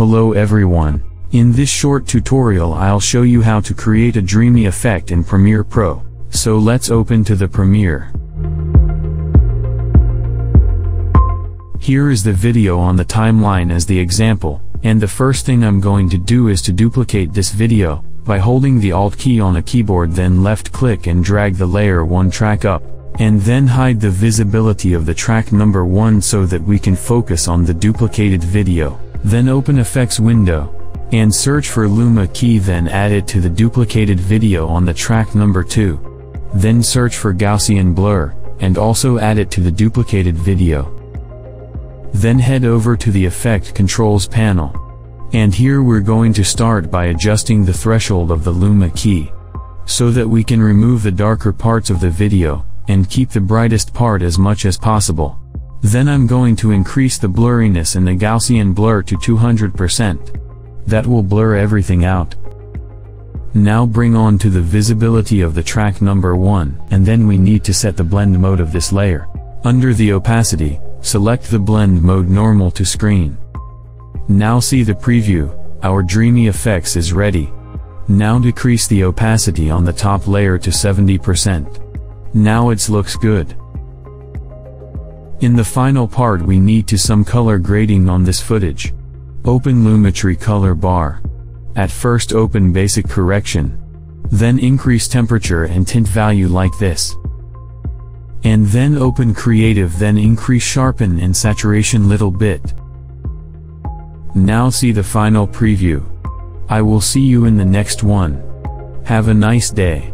Hello everyone. In this short tutorial I'll show you how to create a dreamy effect in Premiere Pro. So let's open to the Premiere. Here is the video on the timeline as the example, and the first thing I'm going to do is to duplicate this video, by holding the Alt key on a keyboard then left click and drag the layer 1 track up, and then hide the visibility of the track number 1 so that we can focus on the duplicated video. Then open effects window, and search for Luma key then add it to the duplicated video on the track number 2. Then search for Gaussian blur, and also add it to the duplicated video. Then head over to the effect controls panel. And here we're going to start by adjusting the threshold of the Luma key. So that we can remove the darker parts of the video, and keep the brightest part as much as possible. Then I'm going to increase the blurriness in the Gaussian blur to 200%. That will blur everything out. Now bring on to the visibility of the track number 1, and then we need to set the blend mode of this layer. Under the opacity, select the blend mode normal to screen. Now see the preview, our dreamy effects is ready. Now decrease the opacity on the top layer to 70%. Now it looks good. In the final part we need to some color grading on this footage. Open Lumetri color bar. At first open basic correction. Then increase temperature and tint value like this. And then open creative then increase sharpen and saturation little bit. Now see the final preview. I will see you in the next one. Have a nice day.